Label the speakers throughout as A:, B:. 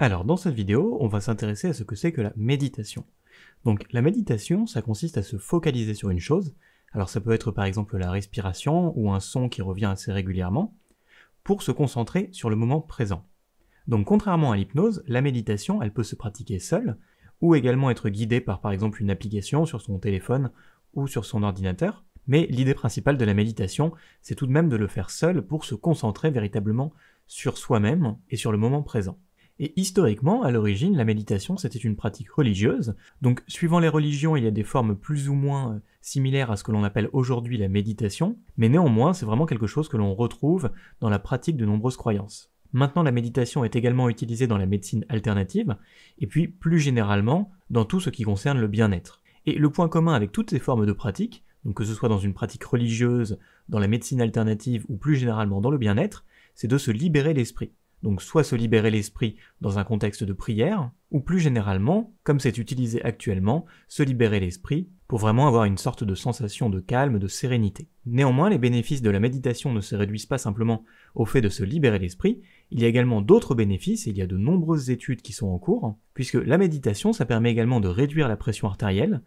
A: Alors dans cette vidéo, on va s'intéresser à ce que c'est que la méditation. Donc la méditation, ça consiste à se focaliser sur une chose, alors ça peut être par exemple la respiration ou un son qui revient assez régulièrement, pour se concentrer sur le moment présent. Donc contrairement à l'hypnose, la méditation, elle peut se pratiquer seule, ou également être guidée par par exemple une application sur son téléphone ou sur son ordinateur, mais l'idée principale de la méditation, c'est tout de même de le faire seul pour se concentrer véritablement sur soi-même et sur le moment présent. Et historiquement, à l'origine, la méditation, c'était une pratique religieuse. Donc, suivant les religions, il y a des formes plus ou moins euh, similaires à ce que l'on appelle aujourd'hui la méditation, mais néanmoins, c'est vraiment quelque chose que l'on retrouve dans la pratique de nombreuses croyances. Maintenant, la méditation est également utilisée dans la médecine alternative, et puis plus généralement, dans tout ce qui concerne le bien-être. Et le point commun avec toutes ces formes de pratiques, donc que ce soit dans une pratique religieuse, dans la médecine alternative ou plus généralement dans le bien-être, c'est de se libérer l'esprit. Donc soit se libérer l'esprit dans un contexte de prière, ou plus généralement, comme c'est utilisé actuellement, se libérer l'esprit pour vraiment avoir une sorte de sensation de calme, de sérénité. Néanmoins, les bénéfices de la méditation ne se réduisent pas simplement au fait de se libérer l'esprit, il y a également d'autres bénéfices et il y a de nombreuses études qui sont en cours, puisque la méditation, ça permet également de réduire la pression artérielle,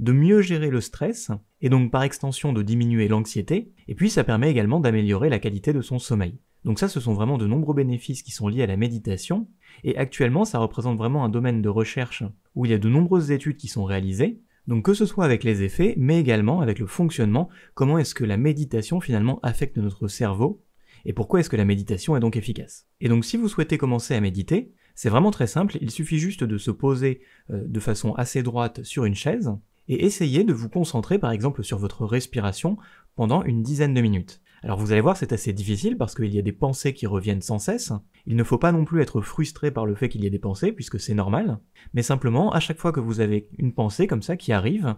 A: de mieux gérer le stress, et donc par extension de diminuer l'anxiété, et puis ça permet également d'améliorer la qualité de son sommeil. Donc ça, ce sont vraiment de nombreux bénéfices qui sont liés à la méditation, et actuellement, ça représente vraiment un domaine de recherche où il y a de nombreuses études qui sont réalisées, donc que ce soit avec les effets, mais également avec le fonctionnement, comment est-ce que la méditation finalement affecte notre cerveau, et pourquoi est-ce que la méditation est donc efficace. Et donc si vous souhaitez commencer à méditer, c'est vraiment très simple, il suffit juste de se poser euh, de façon assez droite sur une chaise, et essayez de vous concentrer par exemple sur votre respiration pendant une dizaine de minutes. Alors vous allez voir, c'est assez difficile parce qu'il y a des pensées qui reviennent sans cesse. Il ne faut pas non plus être frustré par le fait qu'il y ait des pensées, puisque c'est normal, mais simplement, à chaque fois que vous avez une pensée comme ça qui arrive,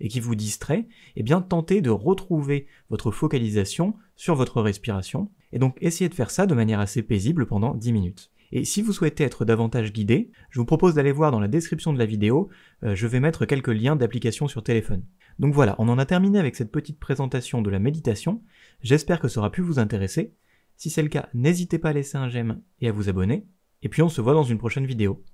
A: et qui vous distrait, eh bien tentez de retrouver votre focalisation sur votre respiration, et donc essayez de faire ça de manière assez paisible pendant 10 minutes. Et si vous souhaitez être davantage guidé, je vous propose d'aller voir dans la description de la vidéo, euh, je vais mettre quelques liens d'applications sur téléphone. Donc voilà, on en a terminé avec cette petite présentation de la méditation, j'espère que ça aura pu vous intéresser. Si c'est le cas, n'hésitez pas à laisser un j'aime et à vous abonner, et puis on se voit dans une prochaine vidéo.